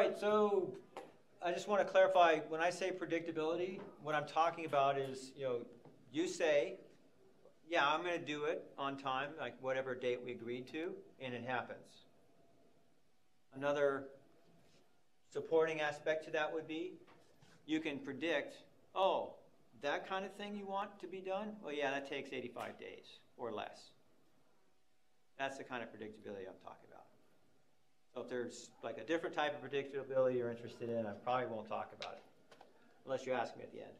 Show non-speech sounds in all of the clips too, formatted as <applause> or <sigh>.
right, so I just want to clarify, when I say predictability, what I'm talking about is, you know, you say, yeah, I'm going to do it on time, like whatever date we agreed to, and it happens. Another supporting aspect to that would be, you can predict, oh, that kind of thing you want to be done? Well, yeah, that takes 85 days or less. That's the kind of predictability I'm talking about. So if there's like a different type of predictability you're interested in, I probably won't talk about it, unless you ask me at the end.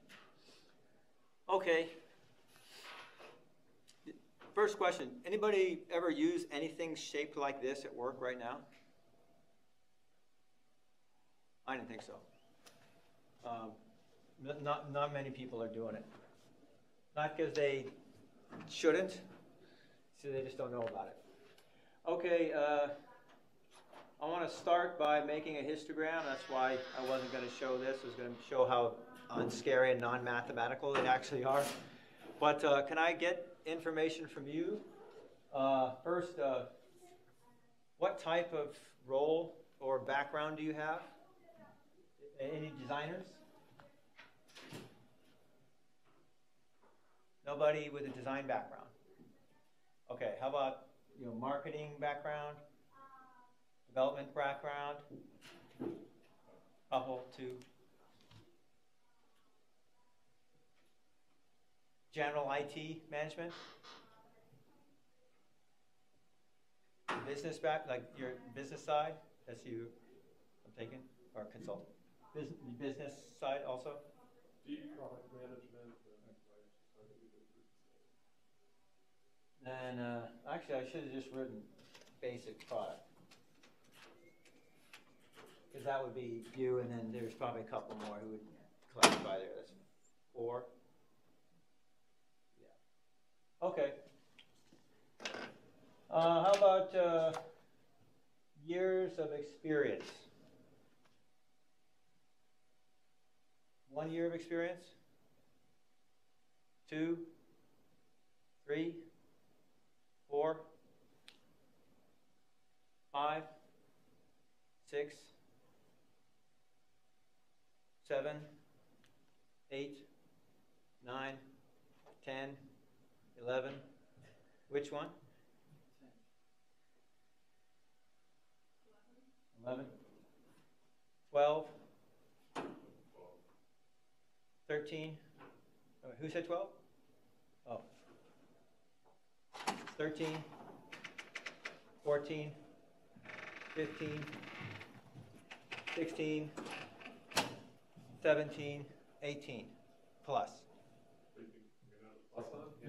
Okay. First question, anybody ever use anything shaped like this at work right now? I didn't think so. Um, not, not many people are doing it. Not because they shouldn't, so they just don't know about it. Okay, uh, I want to start by making a histogram. That's why I wasn't going to show this. I was going to show how unscary and non-mathematical they actually are. But uh, can I get information from you? Uh, first, uh, what type of role or background do you have? Any designers? Nobody with a design background. Okay, how about you know marketing background, development background? Couple, two. General IT management? Business back, like your business side, that's you, I'm taking, or consultant? Business, business side also? Product management. And uh, actually, I should have just written basic product. Because that would be you, and then there's probably a couple more who would classify there. That's four. Yeah. Okay. Uh, how about uh, years of experience? One year of experience? Two? Three? Four? Five? Six? Seven? Eight? Nine? Ten? Eleven? Which one? Eleven? Twelve? Thirteen? Uh, Who said twelve? Oh. Thirteen? Fourteen? Fifteen? Sixteen? Seventeen? Eighteen? Plus?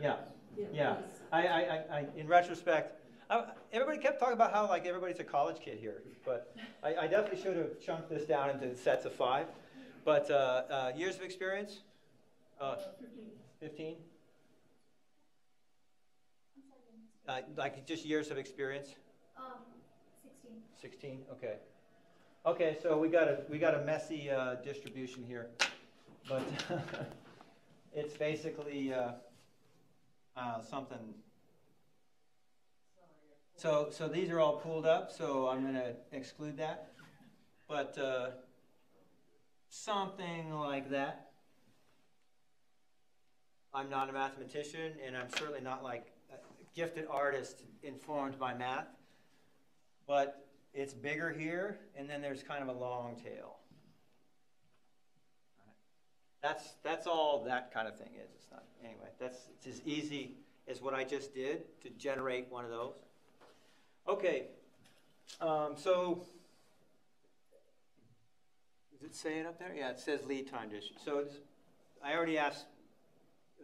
Yeah, yeah. I, I, I, in retrospect, I, everybody kept talking about how like everybody's a college kid here, but I, I definitely should have chunked this down into sets of five. But uh, uh, years of experience? Uh, 15? Uh, like just years of experience? Um, sixteen. 16, okay. Okay, so we got a, we got a messy uh, distribution here, but <laughs> it's basically uh, uh, something. So, so these are all pulled up, so I'm going to exclude that. But uh, something like that. I'm not a mathematician, and I'm certainly not like a gifted artist informed by math. But it's bigger here, and then there's kind of a long tail. That's, that's all that kind of thing is. It's not, anyway, that's it's as easy as what I just did to generate one of those. Okay, um, so does it say it up there? Yeah, it says lead time distribution. So I already asked,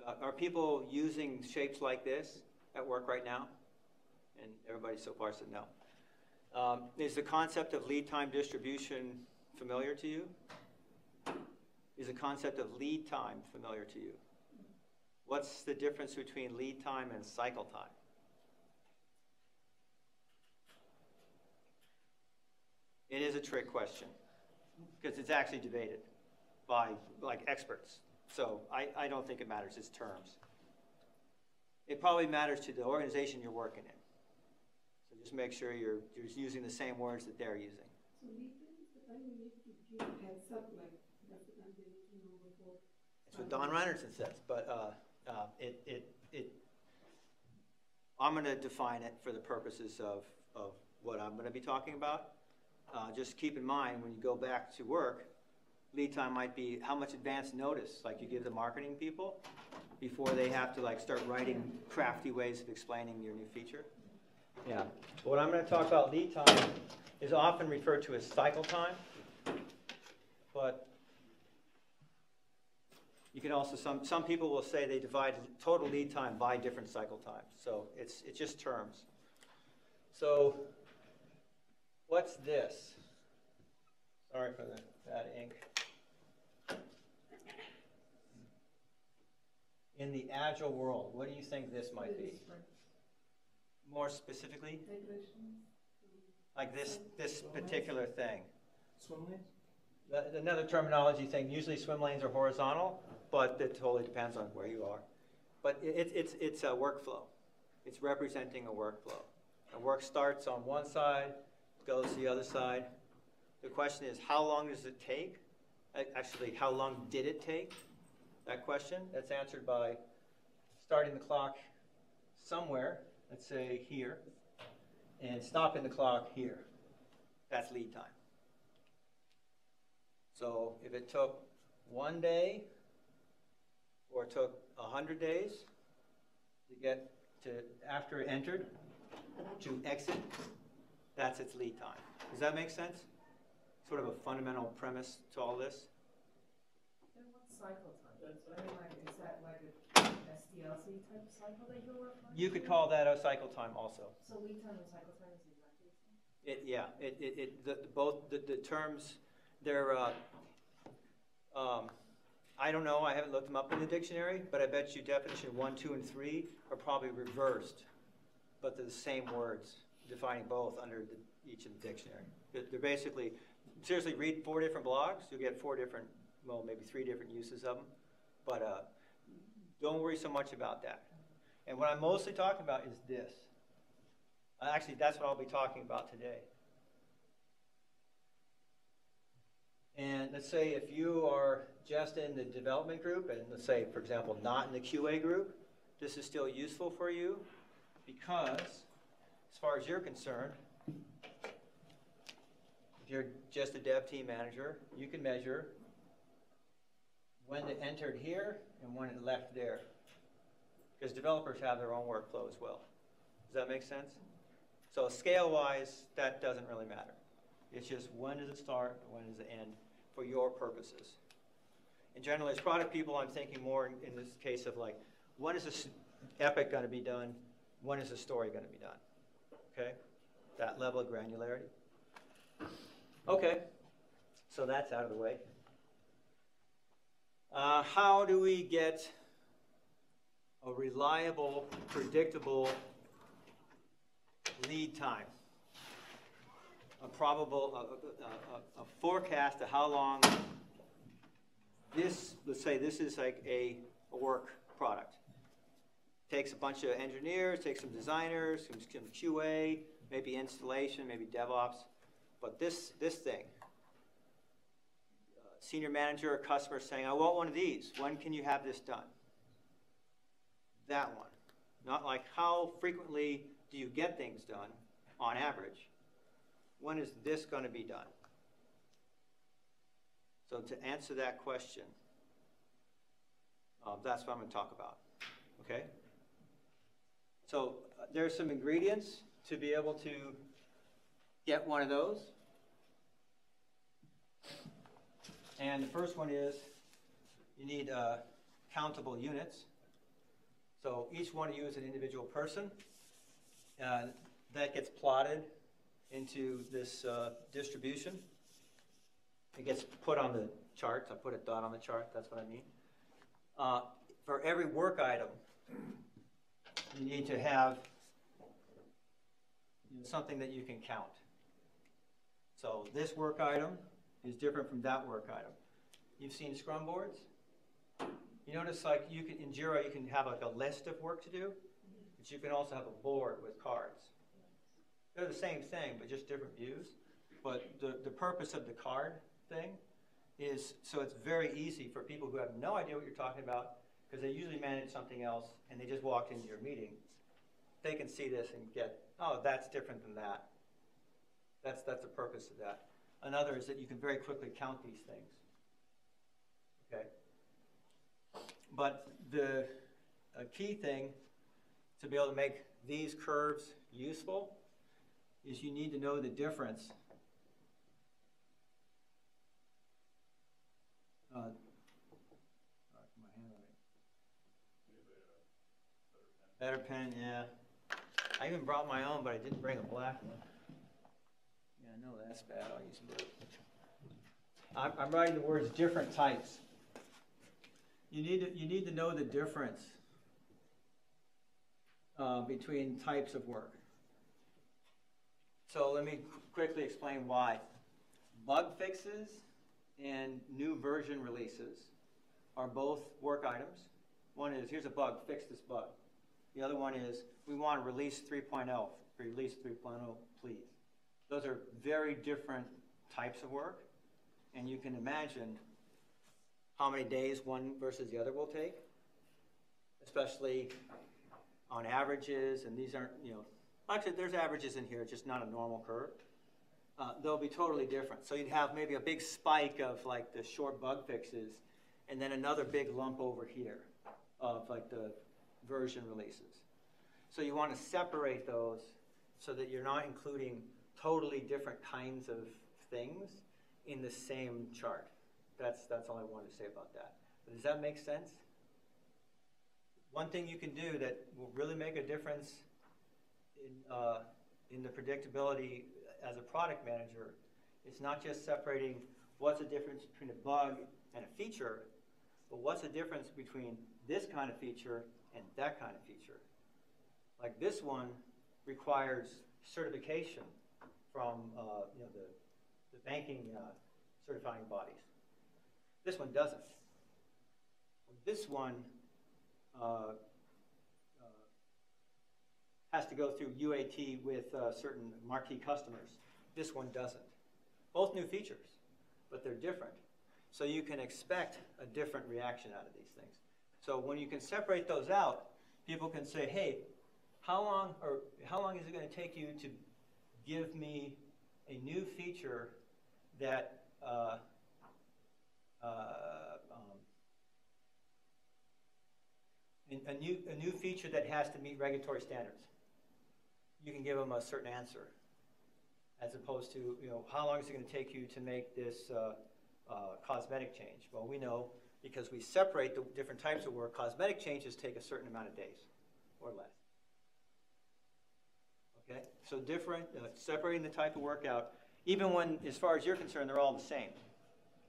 uh, are people using shapes like this at work right now? And everybody so far said no. Um, is the concept of lead time distribution familiar to you? Is the concept of lead time familiar to you? What's the difference between lead time and cycle time? It is a trick question because it's actually debated by like experts. So I, I don't think it matters, it's terms. It probably matters to the organization you're working in. Just make sure you're, you're using the same words that they're using. So lead time is need to give heads up, like, that's what I'm getting to know before. That's what Don Reinertsen says, but uh, uh, it, it, it, I'm gonna define it for the purposes of, of what I'm gonna be talking about. Uh, Just keep in mind, when you go back to work, lead time might be how much advance notice, like you give the marketing people, before they have to like start writing crafty ways of explaining your new feature. Yeah, but what I'm gonna talk about lead time is often referred to as cycle time, but you can also, some, some people will say they divide total lead time by different cycle times, so it's, it's just terms. So, what's this? Sorry for the bad ink. In the agile world, what do you think this might be? More specifically, like this, this particular thing? Swim lanes? Another terminology thing, usually swim lanes are horizontal, but it totally depends on where you are. But i- it's, it's, it's a workflow. It's representing a workflow. And work starts on one side, goes to the other side. The question is, how long does it take? Actually, how long did it take? That question, that's answered by starting the clock somewhere, let's say here, and stopping the clock here. That's lead time. So if it took one day or it took a hundred days to get to, after it entered, to exit, that's its lead time. Does that make sense? Sort of a fundamental premise to all this? Then what's cycle time? I mean, like, is that like a SDLC type of cycle that you're referring? You could call that a cycle time also. So lead time and cycle time is exactly the same? It, yeah, it, it, it, the, the- both, the, the terms, they're, uh, um, I don't know, I haven't looked them up in the dictionary, but I bet you definition one, two, and three are probably reversed, but they're the same words, defining both under the, each of the dictionary. They're, they're basically, seriously, read four different blogs, you'll get four different, well, maybe three different uses of them, but, uh, don't worry so much about that. And what I'm mostly talking about is this. Uh, Actually, that's what I'll be talking about today. And let's say if you are just in the development group, and let's say, for example, not in the QA group, this is still useful for you because, as far as you're concerned, if you're just a dev team manager, you can measure when it entered here and when it left there. Because developers have their own workflow as well. Does that make sense? So scale-wise, that doesn't really matter. It's just when does it start, when does it end, for your purposes. And generally, as product people, I'm thinking more in, in this case of like, when is this epic gonna be done? When is the story gonna be done? Okay? That level of granularity. Okay, so that's out of the way. Uh, how do we get a reliable, predictable lead time? A probable, a, a, a, a forecast of how long this, let's say this is like a, a work product. Takes a bunch of engineers, takes some designers, some, some QA, maybe installation, maybe DevOps. But this, this thing, senior manager or customer saying, I want one of these. When can you have this done? That one. Not like how frequently do you get things done on average? When is this going to be done? So to answer that question, uh, that's what I'm going to talk about. Okay? So uh, there's some ingredients to be able to get one of those. And the first one is you need uh, countable units. So each one of you is an individual person. Uh, that gets plotted into this uh, distribution. It gets put on the charts. I put a dot on the chart. That's what I mean. Uh, for every work item, you need to have something that you can count. So this work item is different from that work item. You've seen Scrum boards? You notice like you can, in Jira, you can have like a list of work to do, but you can also have a board with cards. They're the same thing, but just different views. But the, the purpose of the card thing is, so it's very easy for people who have no idea what you're talking about, because they usually manage something else, and they just walked into your meeting. They can see this and get, oh, that's different than that. That's, that's the purpose of that. Another is that you can very quickly count these things. Okay? But the key thing to be able to make these curves useful is you need to know the difference. Uh. Better pen, yeah. I even brought my own, but I didn't bring a black one. I know that's bad. I'll use blue. I'm, I'm writing the words different types. You need to, you need to know the difference uh, between types of work. So let me qu- quickly explain why. Bug fixes and new version releases are both work items. One is, here's a bug, fix this bug. The other one is, we want to release 3.0, release 3.0, please. Those are very different types of work, and you can imagine how many days one versus the other will take, especially on averages, and these aren't, you know, actually, there's averages in here, just not a normal curve. Uh, they'll be totally different. So you'd have maybe a big spike of like the short bug fixes, and then another big lump over here of like the version releases. So you want to separate those so that you're not including totally different kinds of things in the same chart. That's, that's all I wanted to say about that. But does that make sense? One thing you can do that will really make a difference in, uh, in the predictability as a product manager is not just separating what's the difference between a bug and a feature, but what's the difference between this kind of feature and that kind of feature. Like this one requires certification from uh, you know, the, the banking uh, certifying bodies. This one doesn't. This one uh, uh, has to go through UAT with uh, certain marquee customers. This one doesn't. Both new features, but they're different. So you can expect a different reaction out of these things. So when you can separate those out, people can say, hey, how long or how long is it going to take you to give me a new feature that uh, uh, um, a new a new feature that has to meet regulatory standards? You can give them a certain answer, as opposed to you know how long is it going to take you to make this uh, uh, cosmetic change? Well, we know because we separate the different types of work. Cosmetic changes take a certain amount of days, or less. Okay, so different, uh, separating the type of work out, even when, as far as you're concerned, they're all the same.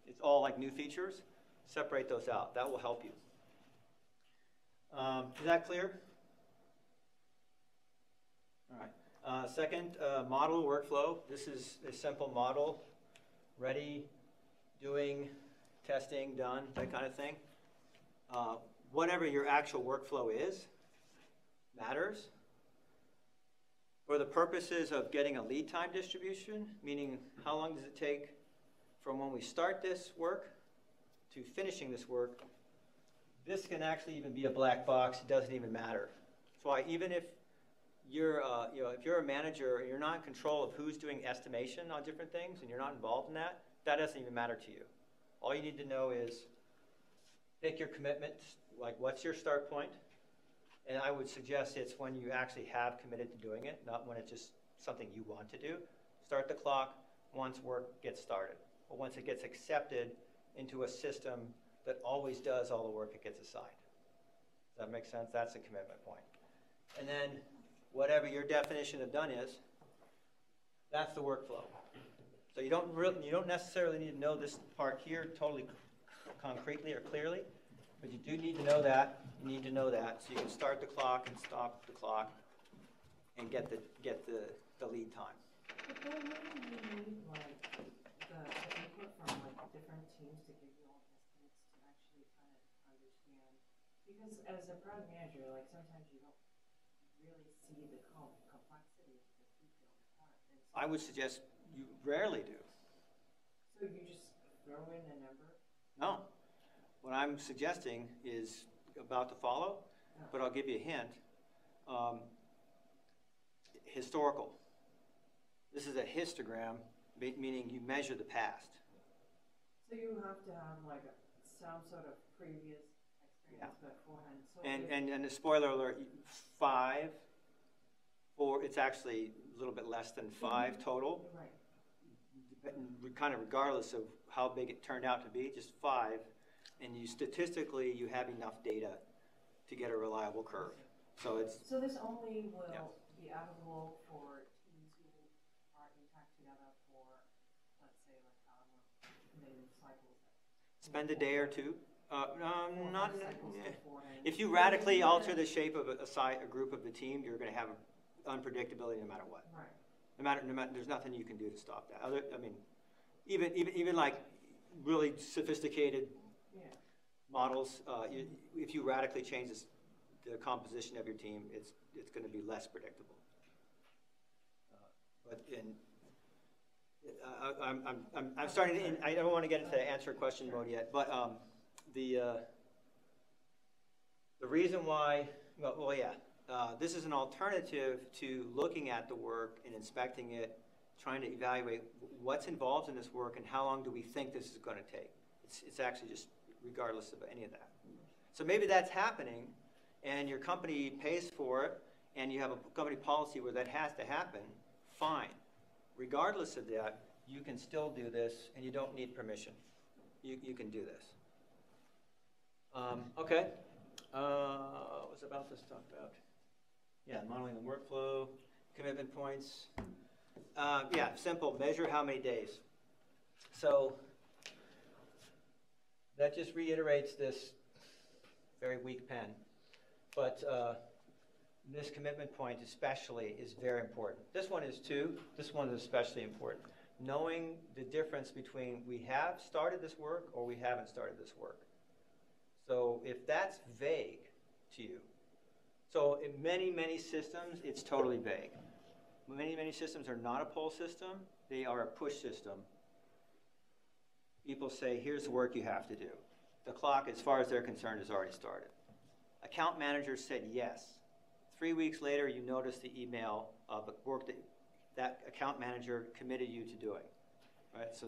It's all like new features. Separate those out. That will help you. Um, is that clear? All right. Uh, second, uh, model workflow. This is a simple model. Ready, doing, testing, done, that kind of thing. Uh, whatever your actual workflow is matters. For the purposes of getting a lead time distribution, meaning how long does it take from when we start this work to finishing this work, this can actually even be a black box. It doesn't even matter. That's why even if you're, uh, you know, if you're a manager and you're not in control of who's doing estimation on different things and you're not involved in that, that doesn't even matter to you. All you need to know is pick your commitment, like what's your start point, and I would suggest it's when you actually have committed to doing it, not when it's just something you want to do. Start the clock once work gets started, or once it gets accepted into a system that always does all the work it gets assigned. Does that make sense? That's a commitment point. And then whatever your definition of done is, that's the workflow. So you don't really, you don't necessarily need to know this part here totally concretely or clearly, but you do need to know that. You need to know that so you can start the clock and stop the clock and get the get the, the lead time. But then wouldn't you need like the input from like different teams to give you all estimates to actually kind of understand? Because as a product manager, like sometimes you don't really see the com- complexity of the detailed part. So- I would suggest you rarely do. So you just throw in a number? No. What I'm suggesting is about to follow, but I'll give you a hint. Um, historical. This is a histogram, meaning you measure the past. So you have to have like a, some sort of previous experience beforehand, so. And, and, and a spoiler alert, five, or it's actually a little bit less than five total, Right, kind of regardless of how big it turned out to be, just five. And you statistically, you have enough data to get a reliable curve. So it's, so this only will Yeah. be applicable for teams who are in fact together for, let's say, like cycles. spend a day or two. Uh, Four um, not, yeah. if you radically alter the shape of a, a a group of the team, you're gonna have unpredictability no matter what. Right, No matter, no matter, there's nothing you can do to stop that. Other, I mean, even, even, even like really sophisticated yeah, models, uh, you, if you radically change this, the composition of your team, it's, it's gonna be less predictable. Uh, But in, I, I- I'm, I'm, I'm, I'm starting to, I don't wanna get into the answer question mode yet, but, um, the, uh, the reason why, well, well, yeah, uh, this is an alternative to looking at the work and inspecting it, trying to evaluate what's involved in this work and how long do we think this is gonna take. It's, it's actually just regardless of any of that. So maybe that's happening, and your company pays for it, and you have a company policy where that has to happen, fine. Regardless of that, you can still do this, and you don't need permission. You, you can do this. Um, okay, uh, what was about to talk about? Yeah, modeling the workflow, commitment points. Uh, yeah, simple, measure how many days. So, that just reiterates this very weak pen. But uh, this commitment point especially is very important. This one is too, this one is especially important. Knowing the difference between we have started this work or we haven't started this work. So if that's vague to you, so in many, many systems, it's totally vague. Many, many systems are not a pull system, they are a push system people say, here's the work you have to do. The clock, as far as they're concerned, has already started. Account manager said yes. Three weeks later, you notice the email of the work that that account manager committed you to doing. Right? So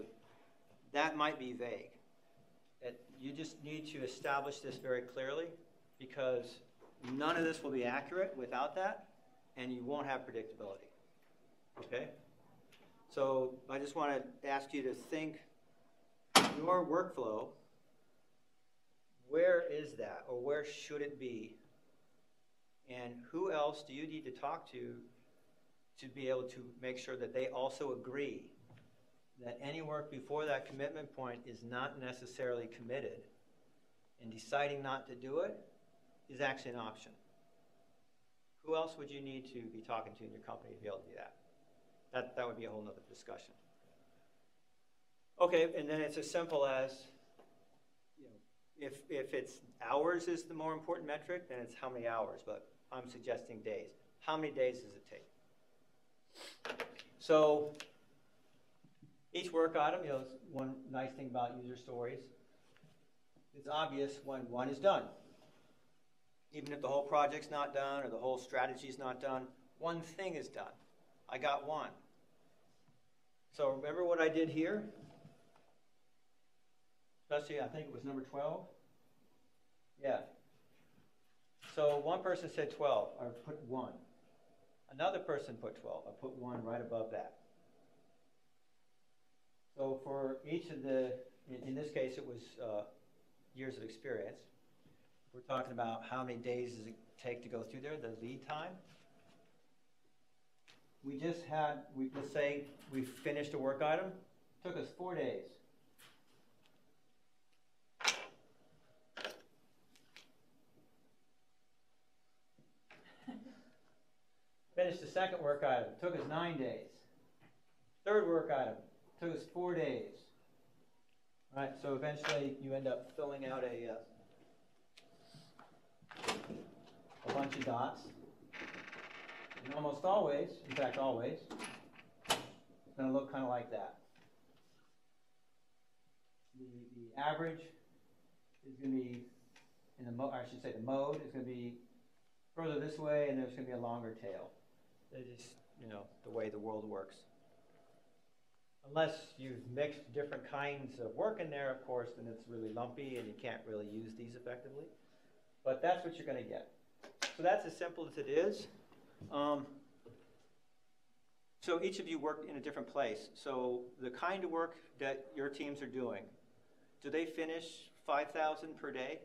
that might be vague. It, you just need to establish this very clearly because none of this will be accurate without that, and you won't have predictability. Okay? So I just want to ask you to think your workflow, where is that or where should it be? And who else do you need to talk to to be able to make sure that they also agree that any work before that commitment point is not necessarily committed and deciding not to do it is actually an option? Who else would you need to be talking to in your company to be able to do that? That, that would be a whole other discussion. Okay, and then it's as simple as, you know, if, if it's hours is the more important metric, then it's how many hours, but I'm suggesting days. How many days does it take? So, each work item, you know, one nice thing about user stories, it's obvious when one is done. Even if the whole project's not done or the whole strategy's not done, one thing is done. I got one. So remember what I did here? Especially, I think it was number 12? Yeah. So one person said 12, or put 1. Another person put 12, I put 1 right above that. So for each of the, in, in this case, it was uh, years of experience. We're talking about how many days does it take to go through there, the lead time. We just had, we, let's say we finished a work item, took us four days. Finished the second work item, took us nine days. Third work item, took us four days. Right, so eventually you end up filling out a, uh, a bunch of dots. And almost always, in fact always, it's gonna look kinda like that. The, the average is gonna be, in the mo, I should say the mode is gonna be further this way, and there's gonna be a longer tail. That is, you know, the way the world works. Unless you've mixed different kinds of work in there, of course, then it's really lumpy and you can't really use these effectively. But that's what you're gonna get. So that's as simple as it is. Um, so each of you work in a different place. So the kind of work that your teams are doing, do they finish five thousand per day?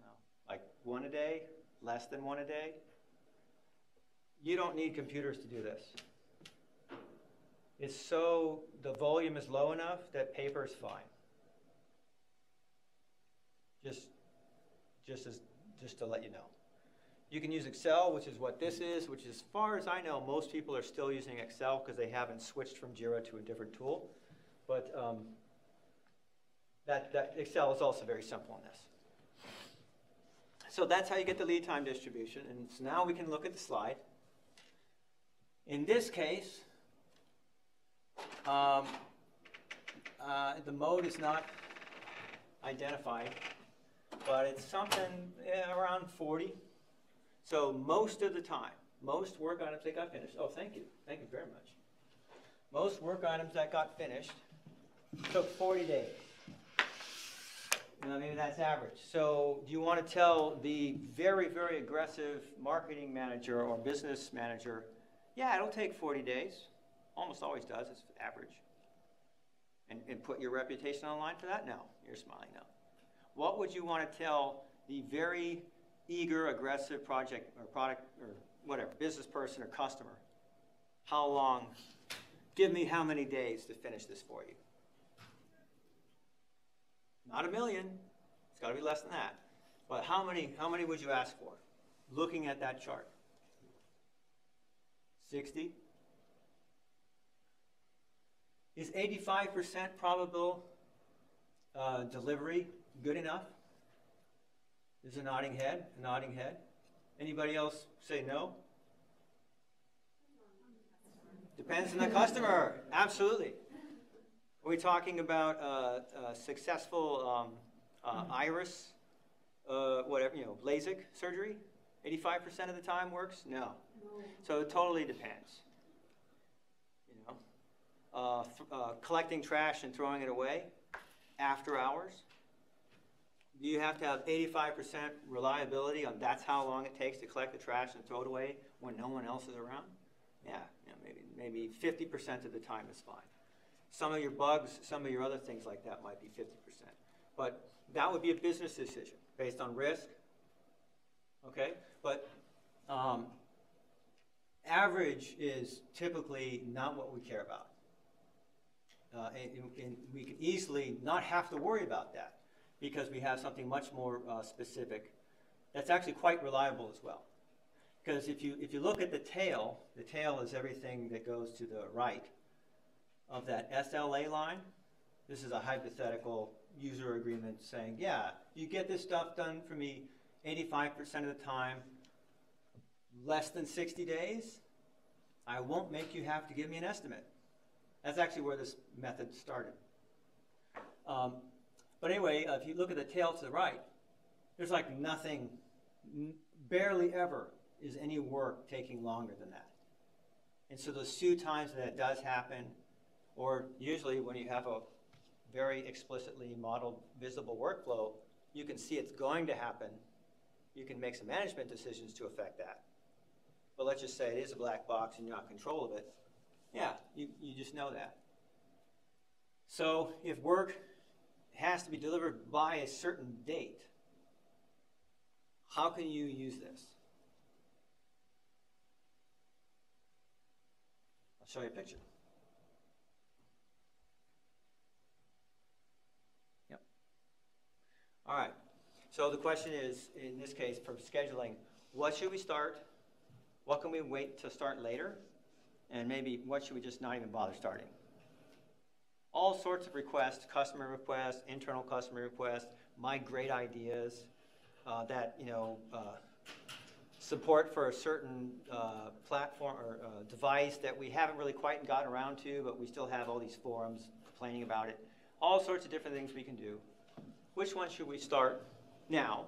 No. Like one a day? Less than one a day? You don't need computers to do this. It's so, the volume is low enough that paper is fine. Just, just as, just to let you know. You can use Excel, which is what this is, which as far as I know, most people are still using Excel because they haven't switched from Jira to a different tool. But um, that, that Excel is also very simple on this. So that's how you get the lead time distribution. And so now we can look at the slide. In this case, um, uh, the mode is not identified, but it's something around 40. So most of the time, most work items that got finished, oh, thank you, thank you very much. Most work items that got finished took 40 days. Now, maybe that's average. So do you want to tell the very, very aggressive marketing manager or business manager, yeah, it'll take 40 days? Almost always does, it's average. And, and put your reputation online for that? No, you're smiling no. What would you want to tell the very eager, aggressive project or product or whatever, business person or customer? How long? Give me how many days to finish this for you? Not a million. It's got to be less than that. But how many? How many would you ask for? Looking at that chart. 60? Is 85% probable uh, delivery good enough? There's a nodding head, a nodding head. Anybody else say no? Depends on the customer, absolutely. Are we talking about uh, uh, successful um, uh, iris, uh, whatever, you know, LASIK surgery? 85% of the time works? No. So it totally depends. You know, uh, uh, collecting trash and throwing it away after hours. Do you have to have 85% reliability on that's how long it takes to collect the trash and throw it away when no one else is around? Yeah, yeah maybe maybe 50% of the time is fine. Some of your bugs, some of your other things like that might be 50%. But that would be a business decision based on risk. Okay? But um, average is typically not what we care about. Uh, and, and we could easily not have to worry about that because we have something much more uh, specific that's actually quite reliable as well. Because if you, if you look at the tail, the tail is everything that goes to the right of that SLA line. This is a hypothetical user agreement saying, yeah, you get this stuff done for me 85% of the time, less than 60 days, I won't make you have to give me an estimate. That's actually where this method started. Um, but anyway, uh, if you look at the tail to the right, there's like nothing, barely ever is any work taking longer than that. And so those few times that does happen, or usually when you have a very explicitly modeled visible workflow, you can see it's going to happen. You can make some management decisions to affect that. But let's just say it is a black box and you're not in control of it. Yeah, you, you just know that. So if work has to be delivered by a certain date, how can you use this? I'll show you a picture. Yep. All right. So the question is, in this case, for scheduling, what should we start? What can we wait to start later? And maybe what should we just not even bother starting? All sorts of requests, customer requests, internal customer requests, my great ideas uh, that, you know, uh, support for a certain uh, platform or uh, device that we haven't really quite gotten around to, but we still have all these forums complaining about it. All sorts of different things we can do. Which one should we start now,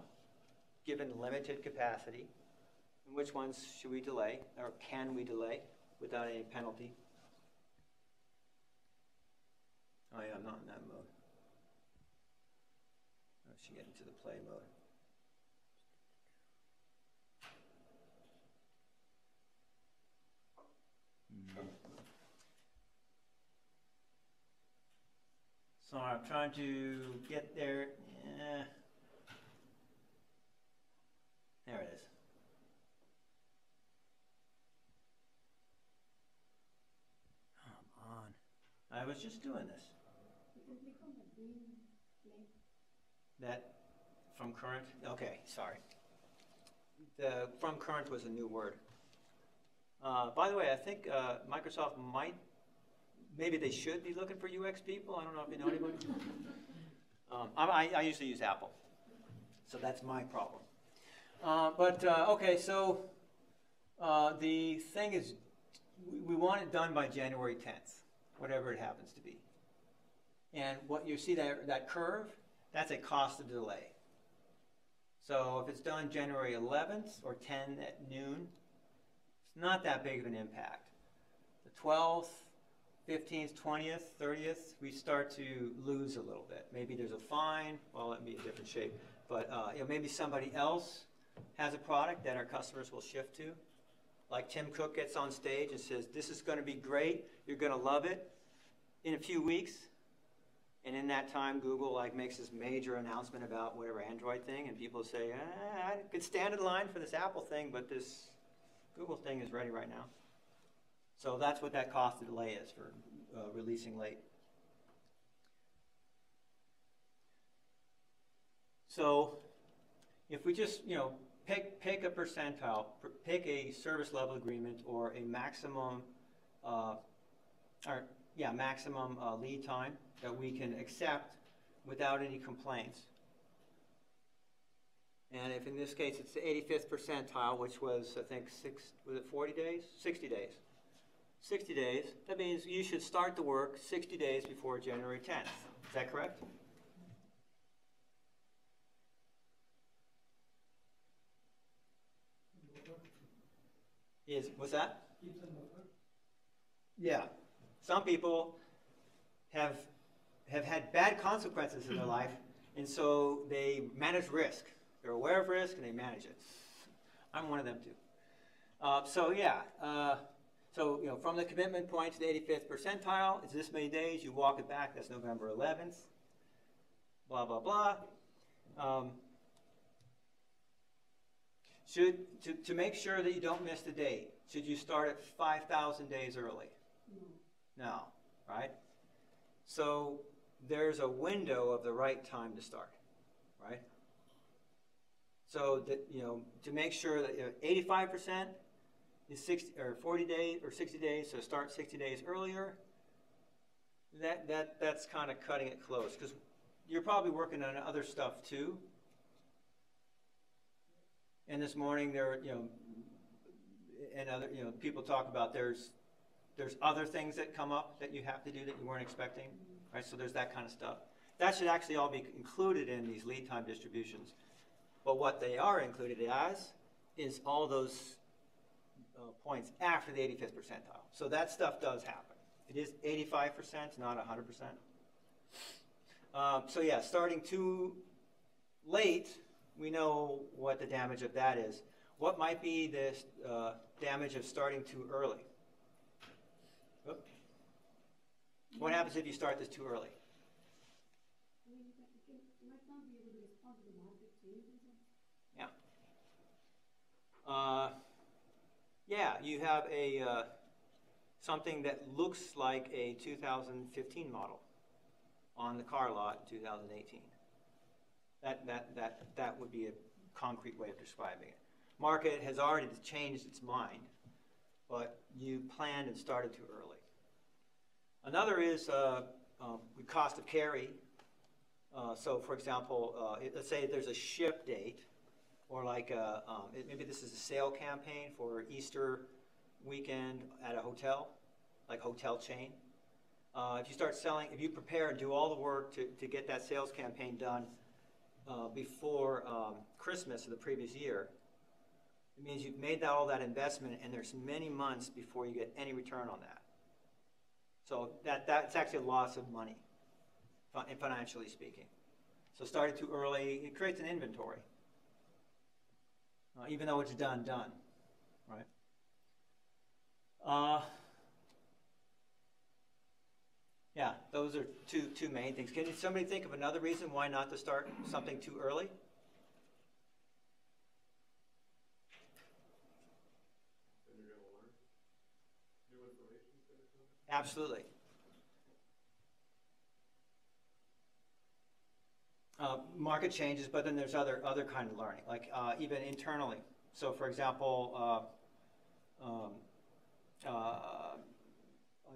given limited capacity? And which ones should we delay, or can we delay without any penalty? Oh yeah, I'm not in that mode. I should get into the play mode. Hmm. So I'm trying to get there. Yeah. There it is. Come on. I was just doing this. You can click on the green link. That from current, okay, sorry. The from current was a new word. Uh, by the way, I think uh, Microsoft might, maybe they should be looking for UX people. I don't know if you know anybody. <laughs> um, I, I usually use Apple, so that's my problem. Uh, but uh, okay, so uh, the thing is, we, we want it done by January 10th, whatever it happens to be. And what you see that, that curve, that's a cost of delay. So if it's done January 11th or 10 at noon, it's not that big of an impact. The 12th, 15th, 20th, 30th, we start to lose a little bit. Maybe there's a fine, well, it'd be a different shape, but uh, you know, maybe somebody else has a product that our customers will shift to. Like Tim Cook gets on stage and says, This is going to be great, you're going to love it. In a few weeks, and in that time, Google like makes this major announcement about whatever Android thing, and people say, ah, "I could stand in line for this Apple thing, but this Google thing is ready right now." So that's what that cost of delay is for uh, releasing late. So, if we just you know pick pick a percentile, pick a service level agreement or a maximum, uh, or yeah, maximum uh, lead time that we can accept without any complaints. And if in this case it's the 85th percentile, which was I think six, was it 40 days? 60 days. 60 days. That means you should start the work 60 days before January 10th. Is that correct? Is was that? Yeah. Some people have have had bad consequences in their life, and so they manage risk. They're aware of risk and they manage it. I'm one of them too. Uh, so yeah, uh, so you know, from the commitment point to the 85th percentile, it's this many days. You walk it back. That's November 11th. Blah blah blah. Um, should to, to make sure that you don't miss the date, should you start at 5,000 days early? Mm-hmm. No, right? So there's a window of the right time to start, right? So that you know to make sure that you know, 85% is 60 or 40 days or 60 days, so start 60 days earlier. That that that's kind of cutting it close because you're probably working on other stuff too. And this morning there, you know, and other you know people talk about there's there's other things that come up that you have to do that you weren't expecting, right? So there's that kind of stuff. That should actually all be included in these lead time distributions. But what they are included as is all those uh, points after the 85th percentile. So that stuff does happen. It is 85%, not 100%. Um, so yeah, starting too late, we know what the damage of that is. What might be the uh, damage of starting too early? Oop. What happens if you start this too early? Yeah. Uh, yeah, you have a uh, something that looks like a 2015 model on the car lot in 2018. That that that that would be a concrete way of describing it. Market has already changed its mind, but you planned and started too early. Another is uh, um, the cost of carry. Uh, so, for example, uh, let's say there's a ship date or like, a, um, it- maybe this is a sale campaign for Easter weekend at a hotel, like hotel chain. Uh, if you start selling, if you prepare and do all the work to, to get that sales campaign done uh, before um, Christmas of the previous year, it means you've made that, all that investment, and there's many months before you get any return on that. So that, that's actually a loss of money, financially speaking. So starting too early, it creates an inventory. Uh, even though it's done, done, right? Uh, yeah, those are two, two main things. Can somebody think of another reason why not to start something too early? Absolutely. Uh, market changes, but then there's other, other kind of learning, like, uh, even internally. So for example, uh, um, uh,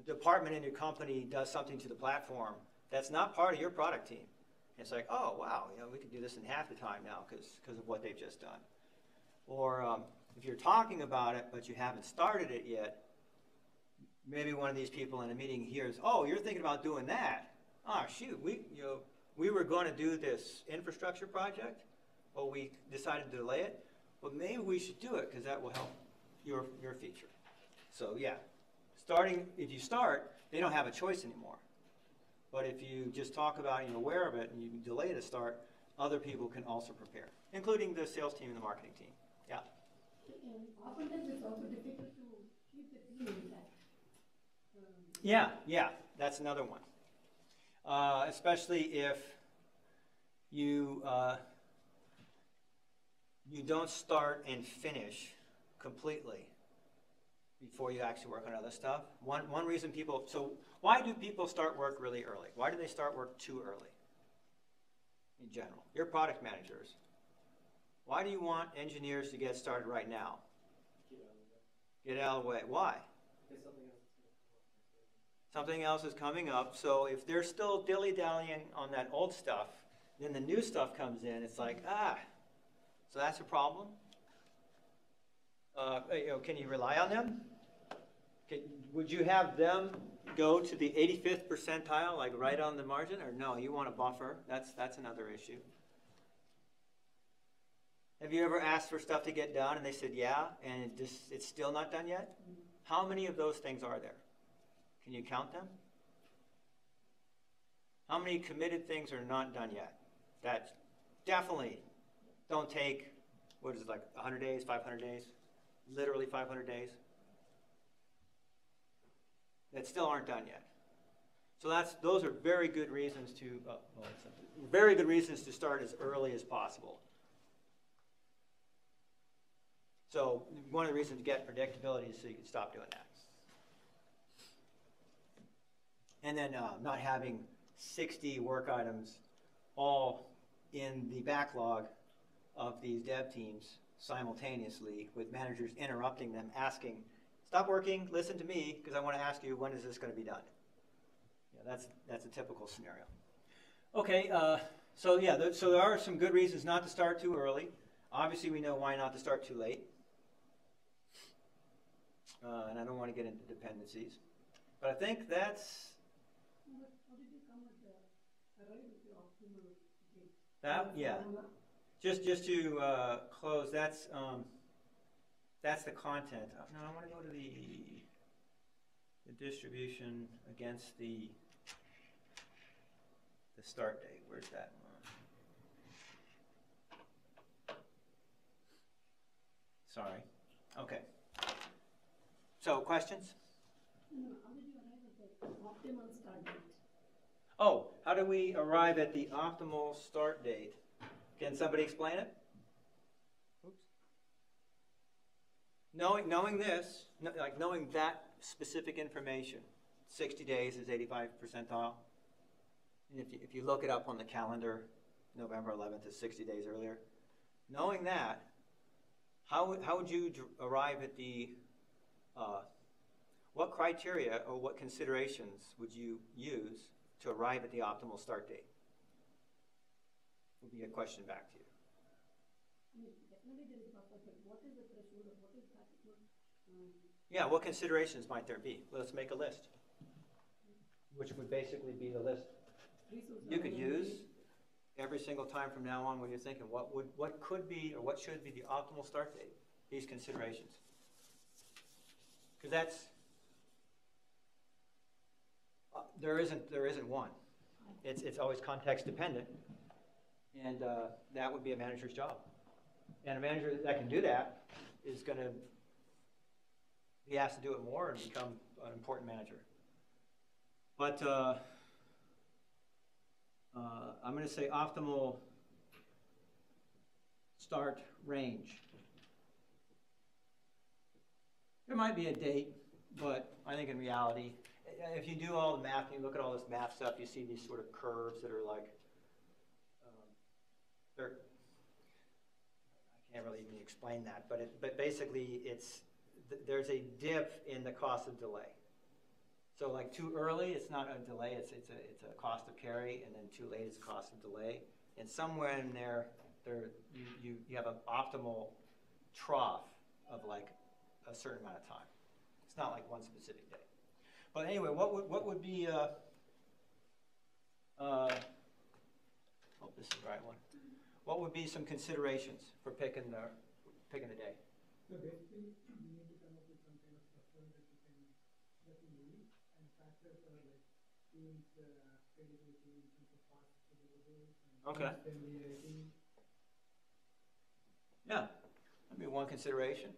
department in your company does something to the platform that's not part of your product team. It's like, oh, wow, you know, we could do this in half the time now because, of what they've just done. Or, um, if you're talking about it, but you haven't started it yet, maybe one of these people in a meeting hears, "Oh, you're thinking about doing that? Oh, shoot, we you know we were going to do this infrastructure project, but we decided to delay it. But maybe we should do it because that will help your your feature." So yeah, starting if you start, they don't have a choice anymore. But if you just talk about it, you're aware of it, and you delay the start, other people can also prepare, including the sales team and the marketing team. Yeah. And oftentimes it's also difficult to keep the team intact. Yeah, yeah, that's another one. Uh, especially if you uh, you don't start and finish completely before you actually work on other stuff. One one reason people so why do people start work really early? Why do they start work too early? In general, you're product managers. Why do you want engineers to get started right now? Get out of the way. Why? something else is coming up. So if they're still dilly dallying on that old stuff, then the new stuff comes in. It's like ah, so that's a problem. Uh, you know, can you rely on them? Would you have them go to the 85th percentile, like right on the margin, or no? You want a buffer. That's that's another issue. Have you ever asked for stuff to get done and they said yeah, and it just it's still not done yet? How many of those things are there? Can you count them? How many committed things are not done yet? That definitely don't take, what is it, like 100 days, 500 days? Literally 500 days? That still aren't done yet. So that's, those are very good reasons to, uh, well, very good reasons to start as early as possible. So one of the reasons to get predictability is so you can stop doing that. And then uh, not having 60 work items all in the backlog of these dev teams simultaneously with managers interrupting them, asking, stop working, listen to me, because I want to ask you, when is this going to be done? Yeah, that's, that's a typical scenario. Okay, uh, so yeah, th- so there are some good reasons not to start too early. Obviously, we know why not to start too late. Uh, and I don't want to get into dependencies. But I think that's that. Yeah. Just just to uh, close, that's um, that's the content. Uh, No, I want to go to the the distribution against the the start date. Where's that? one? Sorry. Okay. So questions? No, no, how did you arrive at the optimal start date? Oh, how do we arrive at the optimal start date? Can somebody explain it? Knowing, knowing this, like knowing that specific information, 60 days is 85 percentile. And if you, if you look it up on the calendar, November 11th is 60 days earlier. Knowing that, how, how would you arrive at the, uh, what criteria or what considerations would you use to arrive at the optimal start date? Would be a question back to you. I mean, the manager is buffer, but what is the threshold or what is that? What, um, Yeah, what considerations might there be? Let's make a list. Which would basically be the list you could use every single time from now on when you're thinking, what would, what could be, or what should be the optimal start date? These considerations. Because that's, uh, there isn't, there isn't one. It's, it's always context dependent. And, uh, that would be a manager's job. And a manager that can do that is gonna, he has to do it more and become an important manager. But, uh, uh, I'm gonna say optimal start range. There might be a date, but I think in reality, if you do all the math, and you look at all this math stuff, you see these sort of curves that are like, um, they're, I can't really even explain that, but it, but basically, it's, th- there's a dip in the cost of delay. So like too early, it's not a delay, it's, it's a, it's a cost of carry, and then too late, is a cost of delay. And somewhere in there, there, you, you, you have an optimal trough of like a certain amount of time. It's not like one specific day. But anyway, what would, what would be, uh, uh, hope this is the right one. What would be some considerations for picking the, picking the day? So basically, you need to come up with some kind of software that you can, that you need, and factors are like teams, uh, credibility in terms of past deliverables and Okay. Yeah, that'd be one consideration.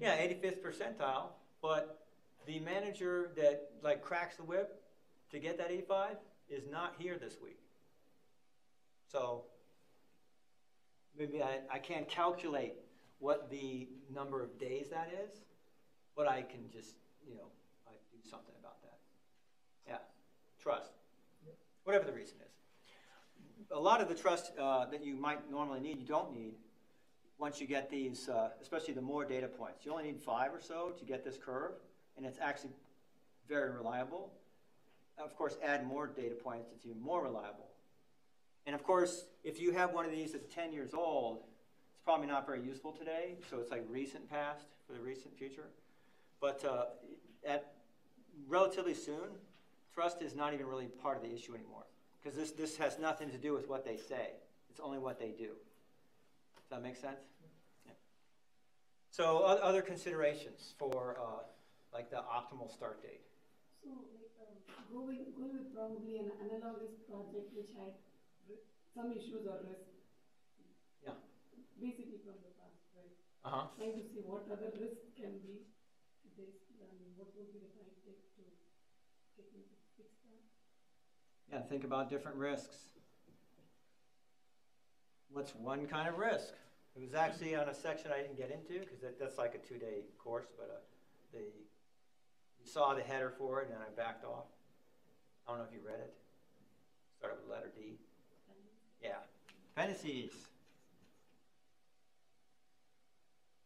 Yeah, eighty-fifth percentile, but the manager that like cracks the whip to get that eighty-five is not here this week. So maybe I, I can't calculate what the number of days that is, but I can just, you know, I do something about that. Yeah, trust, whatever the reason is. A lot of the trust uh, that you might normally need, you don't need once you get these, uh, especially the more data points. You only need five or so to get this curve, and it's actually very reliable. Of course, add more data points, it's even more reliable. And of course, if you have one of these that's 10 years old, it's probably not very useful today, so it's like recent past for the recent future. But uh, at relatively soon, trust is not even really part of the issue anymore. Because this, this has nothing to do with what they say, it's only what they do. Does that make sense? Yeah. So other considerations for uh, like the optimal start date? So like, um, going, going with probably an analogous project which had some issues or risk. Yeah. Basically from the past, right? Uh-huh. Trying to see what other risks can be this, and what would be the time take to get into fix that. Yeah, think about different risks. What's one kind of risk? It was actually on a section I didn't get into because that, that's like a two-day course, but uh, the you saw the header for it and I backed off. I don't know if you read it. Started with letter D. Yeah, dependencies.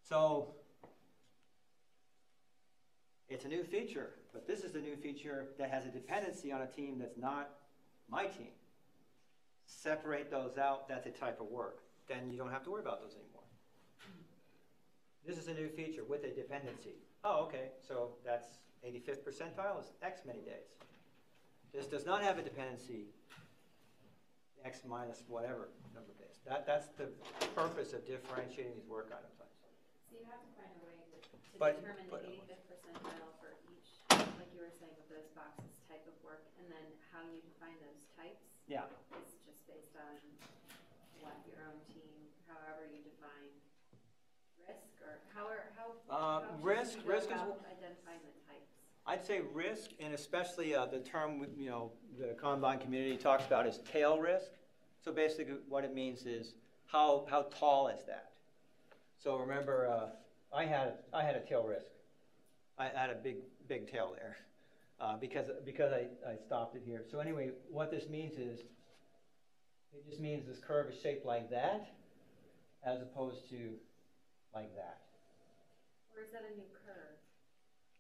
So it's a new feature, but this is a new feature that has a dependency on a team that's not my team. Separate those out, that's a type of work. Then you don't have to worry about those anymore. This is a new feature with a dependency. Oh, okay, so that's 85th percentile is X many days. This does not have a dependency, X minus whatever number of days. That, that's the purpose of differentiating these work item types. So you have to find a way to, to But- determine but- the eighty-fifth percentile for each, like you were saying with those boxes, type of work, and then how you define those types Yeah, It's just based on what your own team, however you define risk, or how are, how, Uh, how risk- risk is identifying the types? I'd say risk, and especially uh, the term, you know, the Kanban community talks about is tail risk. So basically, what it means is how, how tall is that? So remember, uh, I had, I had a tail risk. I had a big, big tail there, uh, because, because I, I stopped it here. So anyway, what this means is, it just means this curve is shaped like that, as opposed to like that. Or is that a new curve?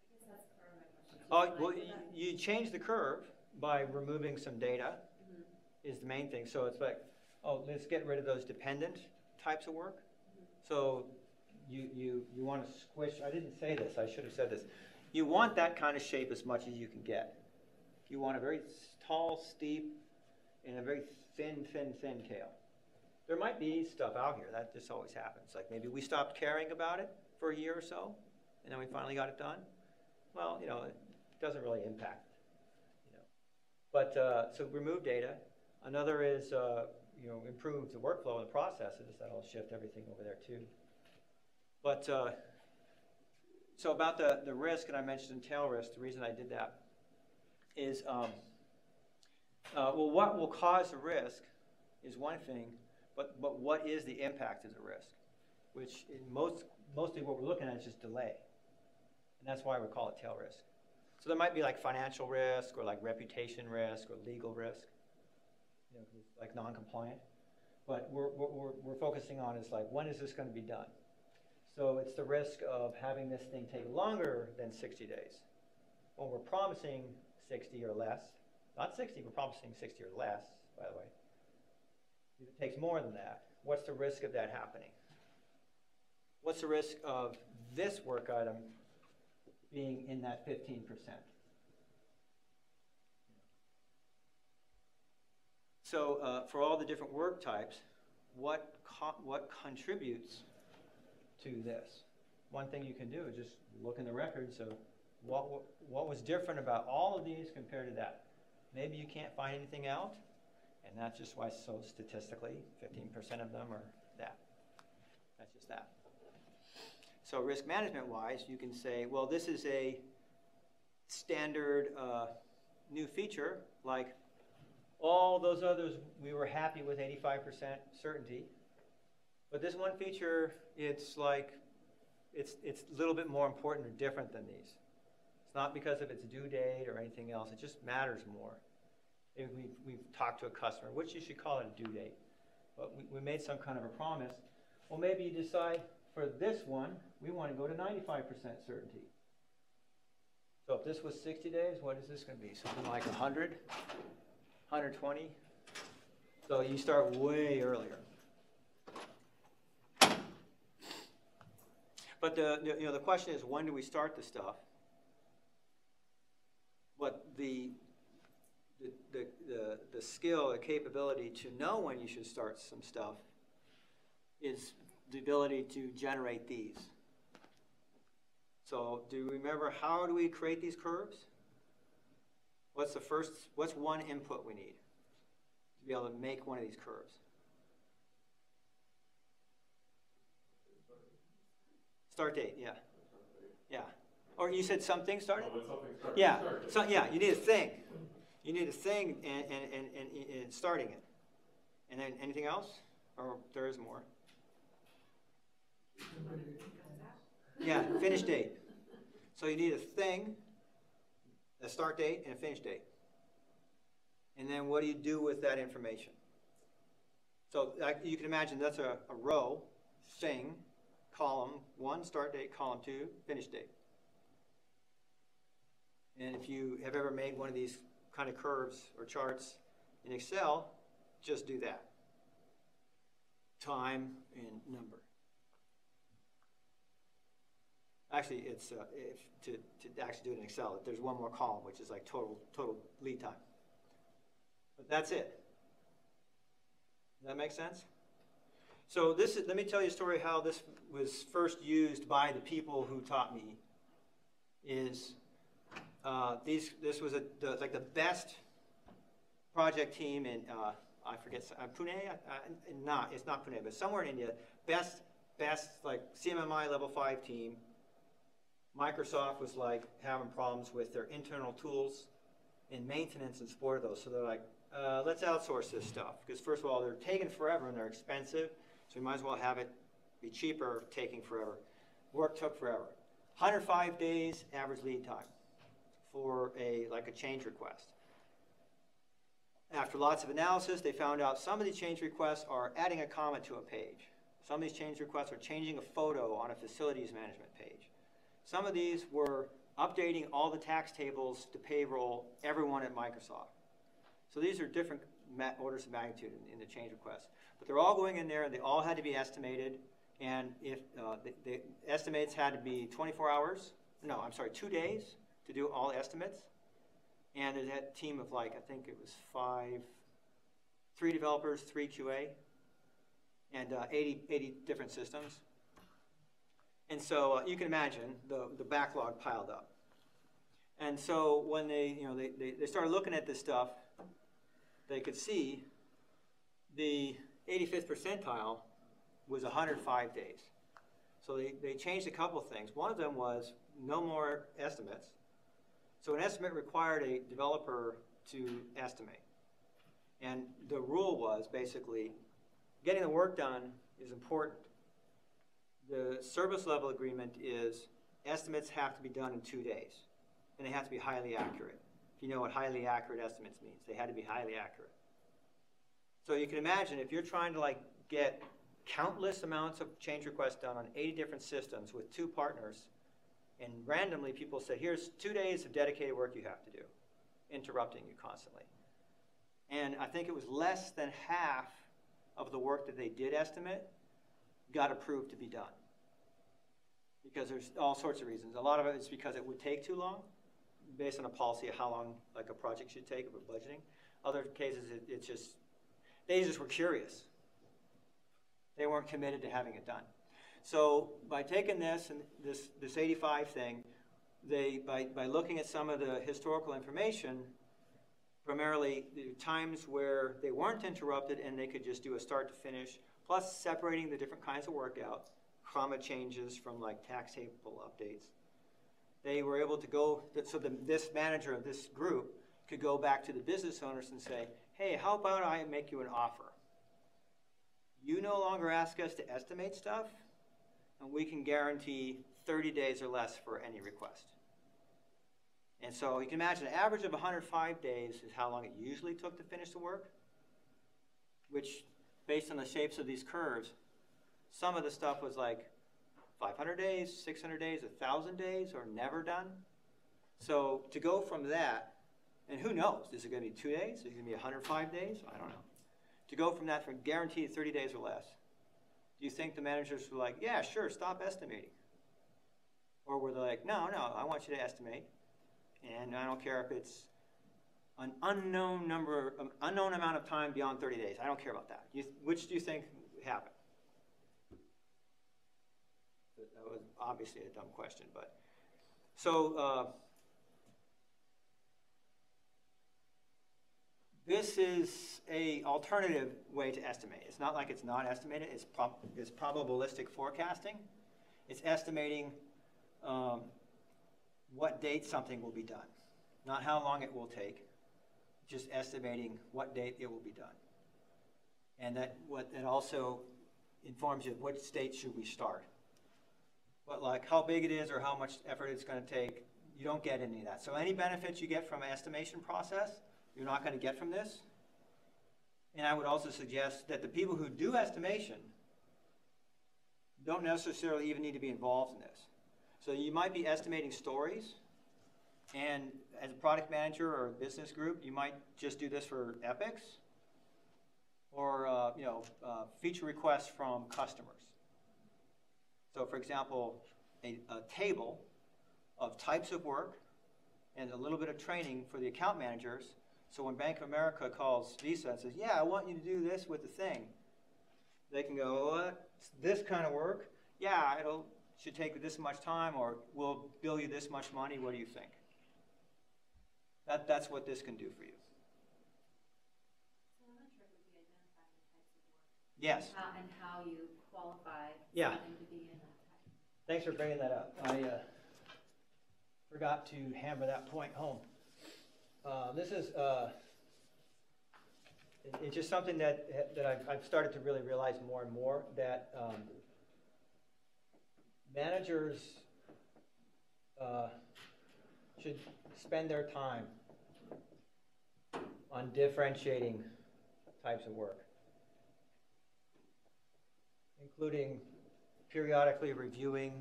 I guess that's part of my question. Oh, like, well, you, you change the curve by removing some data Mhm, is the main thing. So it's like, oh, let's get rid of those dependent types of work. mhm. So you, you, you want to squish, I didn't say this, I should have said this. You want that kind of shape as much as you can get. You want a very tall, steep, and a very thin, thin, thin tail. There might be stuff out here, that just always happens. Like maybe we stopped caring about it for a year or so, and then we finally got it done. Well, you know, it doesn't really impact, you know. But, uh, so remove data. Another is, uh, you know, improve the workflow and the processes. That'll shift everything over there too. But, uh, so about the, the risk, and I mentioned in tail risk, the reason I did that is, um, uh, well, what will cause the risk is one thing, but, but what is the impact of the risk? Which in most, mostly what we're looking at is just delay. And that's why we call it tail risk. So there might be like financial risk or like reputation risk or legal risk, you know, like non-compliant. But we're, what we're, we're focusing on is like, when is this gonna be done? So it's the risk of having this thing take longer than sixty days. When we're promising sixty or less, not sixty, we're promising sixty or less, by the way. If it takes more than that, what's the risk of that happening? What's the risk of this work item being in that fifteen percent? So, uh, for all the different work types, what co- what contributes to this? One thing you can do is just look in the records So, what, what was different about all of these compared to that. Maybe you can't find anything out, and that's just why, so statistically, fifteen percent of them are that. That's just that. So risk management wise, you can say, well, this is a standard, uh, new feature, like all those others, we were happy with eighty-five percent certainty. But this one feature, it's like, it's, it's a little bit more important or different than these. It's not because of its due date or anything else, it just matters more. If we've, we've talked to a customer, which you should call it a due date, but we, we made some kind of a promise. Well, maybe you decide for this one, we wanna go to ninety-five percent certainty. So if this was sixty days, what is this gonna be? Something like hundred? Hundred twenty? So you start way earlier. But the, you know, the question is, when do we start the stuff? But the, the, the, the, the skill, the capability to know when you should start some stuff is the ability to generate these. So do you remember, how do we create these curves? What's the first, what's one input we need to be able to make one of these curves? Start date, yeah. Yeah. Or you said something started? Oh, something. Yeah, start. so, yeah, you need a thing. You need a thing and, and, and, and, and starting it. And then anything else? Or there is more? Yeah, finish date. So you need a thing, a start date, and a finish date. And then what do you do with that information? So you can imagine that's a, a row, thing, column one, start date, column two, finish date. And if you have ever made one of these kind of curves or charts in Excel, just do that. Time and number. Actually, it's, uh, if, to, to actually do it in Excel, there's one more column, which is like total, total lead time. But that's it. Does that make sense? So this is, let me tell you a story how this was first used by the people who taught me. Is uh, these? This was a the, like the best project team in uh, I forget uh, Pune. Not it's not Pune, but somewhere in India. Best best like CMMI level five team. Microsoft was like having problems with their internal tools and maintenance and support of those. So they're like, uh, let's outsource this stuff because first of all, they're taking forever and they're expensive. So we might as well have it be cheaper, taking forever. Work took forever. 105 days average lead time for a like a change request. After lots of analysis, they found out some of these change requests are adding a comment to a page. Some of these change requests are changing a photo on a facilities management page. Some of these were updating all the tax tables to payroll everyone at Microsoft. So these are different orders of magnitude in, in the change requests. But they're all going in there and they all had to be estimated And if, uh, the, the estimates had to be twenty-four hours, no, I'm sorry, two days to do all estimates. And a team of like, I think it was five, three developers, three QA, and uh, 80, 80 different systems. And so uh, you can imagine the, the backlog piled up. And so when they, you know, they, they, they started looking at this stuff, they could see the 85th percentile was 105 days. So they, they changed a couple things. One of them was no more estimates. So an estimate required a developer to estimate. And the rule was basically getting the work done is important. The service level agreement is estimates have to be done in two days, and they have to be highly accurate. You know what highly accurate estimates means, they had to be highly accurate. So you can imagine if you're trying to like get countless amounts of change requests done on 80 different systems with two partners, and randomly people say, here's two days of dedicated work you have to do, interrupting you constantly. And I think it was less than half of the work that they did estimate got approved to be done. Because there's all sorts of reasons. A lot of it is because it would take too long, based on a policy of how long like a project should take a budgeting. Other cases, it, it's just, they just were curious. They weren't committed to having it done. So by taking this and this, this 85 thing, they, by, by looking at some of the historical information, primarily the times where they weren't interrupted and they could just do a start to finish, plus separating the different kinds of work out, comma changes from like tax table updates. They were able to go, so the, this manager of this group could go back to the business owners and say, hey, how about I make you an offer? You no longer ask us to estimate stuff, and we can guarantee 30 days or less for any request. And so you can imagine an average of 105 days is how long it usually took to finish the work, which, based on the shapes of these curves, some of the stuff was like 500 days, 600 days, 1,000 days, or never done. So to go from that, and who knows, is it going to be two days? Is it going to be 105 days? I don't know. To go from that from guaranteed 30 days or less, do you think the managers were like, yeah, sure, stop estimating? Or were they like, no, no, I want you to estimate, and I don't care if it's an unknown number, um, unknown amount of time beyond 30 days. I don't care about that. You, which do you think happened? That was obviously a dumb question, but so uh, this is a alternative way to estimate. It's not like it's not estimated. It's, prob it's probabilistic forecasting. It's estimating um, what date something will be done, not how long it will take. Just estimating what date it will be done, and that what it also informs you what state should we start. But like how big it is or how much effort it's going to take, you don't get any of that. So any benefits you get from an estimation process, you're not going to get from this. And I would also suggest that the people who do estimation don't necessarily even need to be involved in this. So you might be estimating stories, and as a product manager or a business group, you might just do this for epics or uh, you know uh, feature requests from customers. So, for example, a, a table of types of work and a little bit of training for the account managers. So when Bank of America calls Visa and says, "Yeah, I want you to do this with the thing," they can go, "What? This kind of work? Yeah, it'll should take this much time, or we'll bill you this much money. What do you think?" That, that's what this can do for you. So another trick would be identifying the types of work. Yes. How, and how you qualify Yeah. something to be in that type. Thanks for bringing that up. I uh, forgot to hammer that point home. Uh, This is, uh, it- it's just something that, that I've, I've started to really realize more and more, that um, managers uh, should spend their time on differentiating types of work, including periodically reviewing,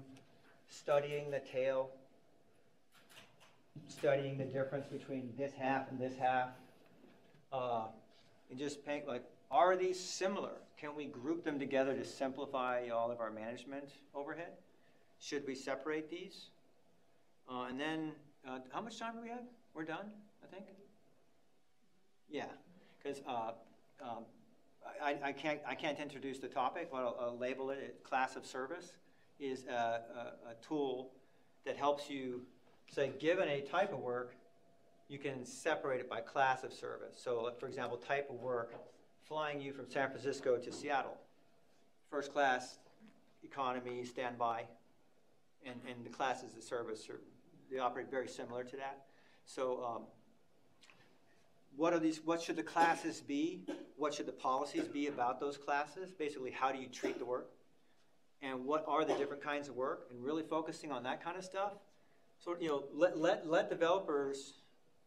studying the tail, studying the difference between this half and this half, uh, and just paying like, are these similar can we group them together to simplify all of our management overhead? Should we separate these? Uh, and then, uh, how much time do we have? We're done, I think? Yeah, because, uh, um, I, I can't, I can't introduce the topic, but I'll, I'll label it, class of service is a, a, a tool that helps you, say, given a type of work, you can separate it by class of service. So, for example, type of work, flying you from San Francisco to Seattle. First class, economy, standby, and, and the classes of service are, they operate very similar to that. So, um, what are these, what should the classes be? What should the policies be about those classes? Basically, how do you treat the work? And what are the different kinds of work? And really focusing on that kind of stuff. So, you know, let, let, let developers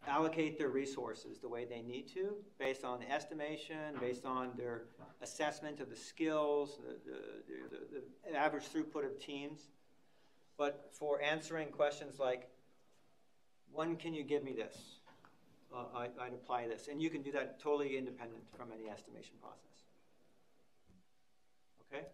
allocate their resources the way they need to, based on the estimation, based on their assessment of the skills, the, the, the, the average throughput of teams. But for answering questions like, when can you give me this? Uh, I, I'd apply this, and you can do that totally independent from any estimation process. Okay?